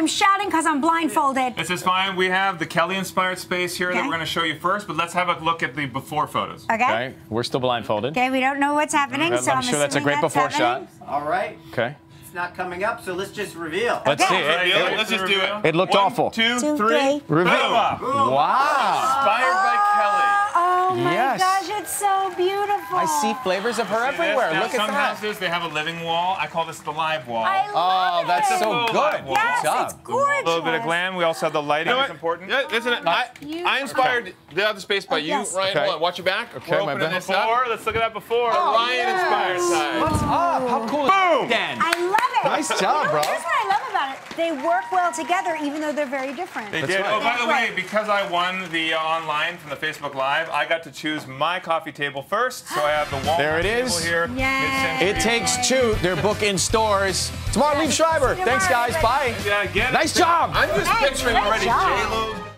I'm shouting because I'm blindfolded. This is fine. We have the Kelly inspired space here that we're going to show you first, but let's have a look at the before photos. Okay. Okay, we're still blindfolded. Okay, we don't know what's happening, I'm so I'm sure that's a assuming great before happening. shot. All right. Okay. It's not coming up, so let's just reveal. Let's Okay. see. It, Reveal. it- Let's just do it. it looked One, awful. Two, Two, three. three. Reveal. Boom. Wow. Inspired by Kelly. Oh, oh my Yes. gosh, it's so beautiful. I see flavors of her See everywhere. Now, Look at some that. houses they have a living wall. I call this the live wall. I Oh, that's it. so good. wall. Yes, Good job. it's gorgeous. A little bit of glam. We also have the lighting. You know That's what? important. Yeah, listen, I, I inspired the other space by Oh, you, yes. Ryan. Okay. Watch your back. Okay, We're my opening bad. this up. Before, let's look at that before. Oh, Ryan inspired side. What's up? How cool is Boom! Dan? I love it. Nice job, bro. Here's what I love about it. They work well together, even though they're very different. They That's did. right. Oh, by the way, because I won the uh, online from the Facebook Live, I got to choose my coffee table first. So I have the Walmart There it is. table here. Yay. mid-century. It takes two. Their book in stores. Tomorrow, Liev Schreiber. See Thanks, tomorrow, guys. Bye. Yeah, get it. Nice job. I'm just Hey, picturing great already job. J-Lo